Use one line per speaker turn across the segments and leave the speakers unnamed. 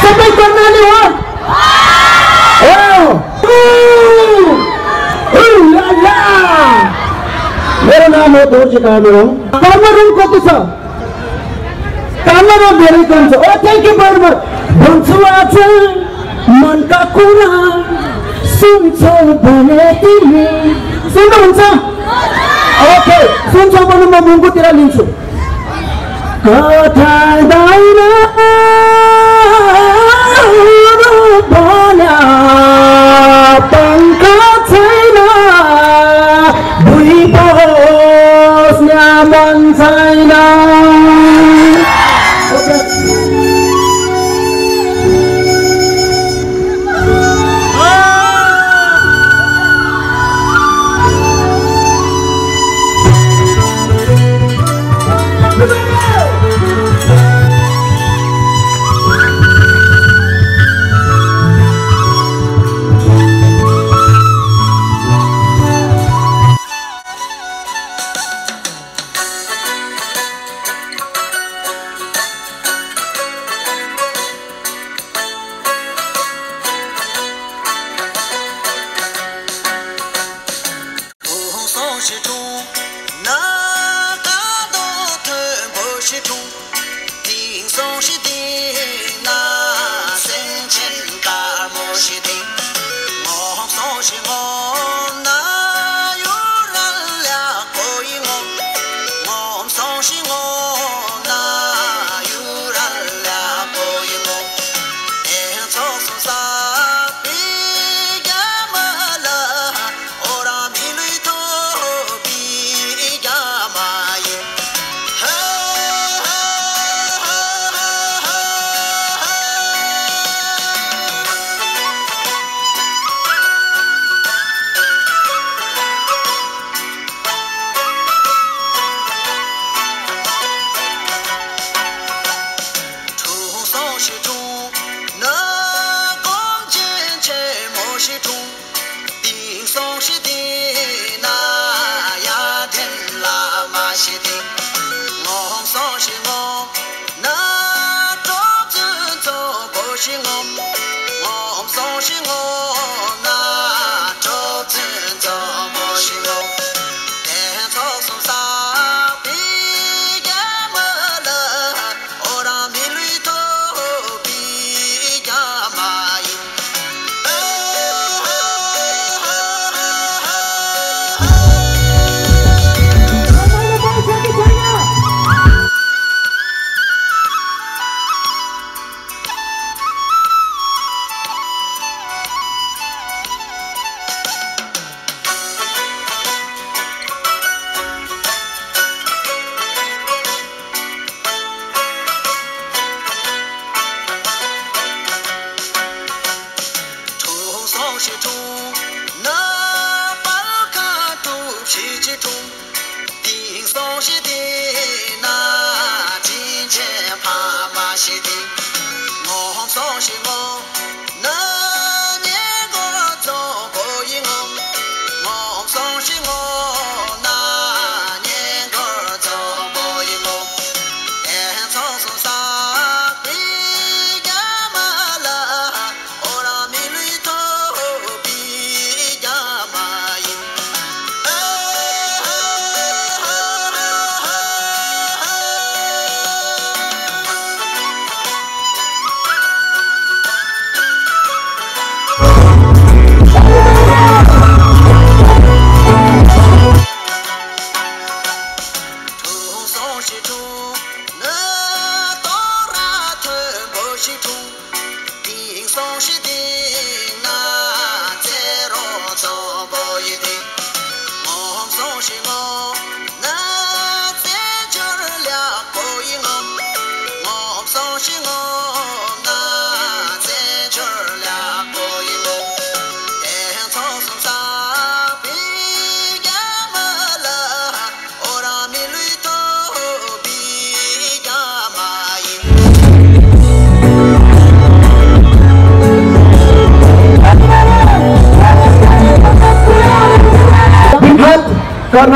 सबै कर्णाली हो! मेरो नाम हो दोर्जी कामरुङ कामरुङ कति छ कामरुङ धेरै कम छ ओ थ्याङ्क यू भेरी भन्छु आज मनका कुरा सुन्छौ भने तिमी सुन्नुहुन्छ ओके सुन्छौ भने म मुङ्गोतिर लिन्छु कठाउँदैन the man. Mojimó. 总是我。all she wants.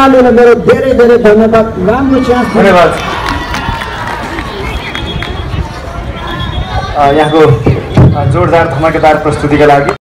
प्रणालीलाई मेरो धेरै धेरै धन्यवाद। राम्रो च्यान्स
धन्यवाद। यहाँको जोरदार धमाकेदार प्रस्तुतिका लागि।